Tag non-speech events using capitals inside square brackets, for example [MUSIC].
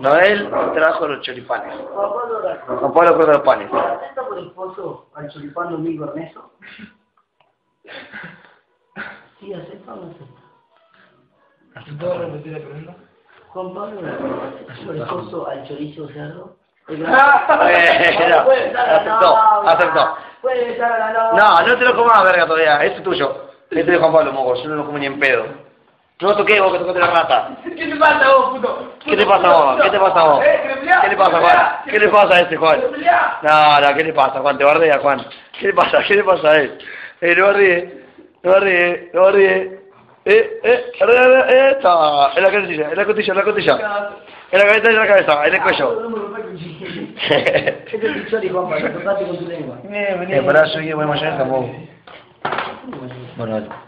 Noel trajo los choripanes. Juan Pablo corta los panes. ¿Atenta por el pozo al choripán Domingo Ernesto? Sí, acepta o no acepta. ¿Puedo repetir la pregunta? Juan Pablo Raco. ¿Atenta por el pozo al chorizo cerdo? [LAUGHS] Bueno, aceptó, aceptó. No, no te lo comas, verga, todavía. Este es tuyo. Este es de Juan Pablo Mogo. Yo no lo como ni en pedo. No toqué vos que tocaste la rata. [LAUGHS] ¿Qué te pasa vos, puto? ¿Qué te pasa vos? ¿Qué te pasa vos? ¿Qué le pasa, Juan? ¿Qué le pasa a este, Juan? No, no, ¿qué le pasa, Juan? Te bardea, Juan. ¿Qué le pasa? ¿Qué le pasa a él? Eh, no ríe. No ríe. No ríe. Eh, eh, eh, eh, está. En la costilla, en la costilla, en la costilla. En la cabeza, en la cabeza, en el cuello. Este es el chori, Juan Pablo. Tocate con tu lengua. Eh, pará, yo voy a mayonesa, vos. Bueno.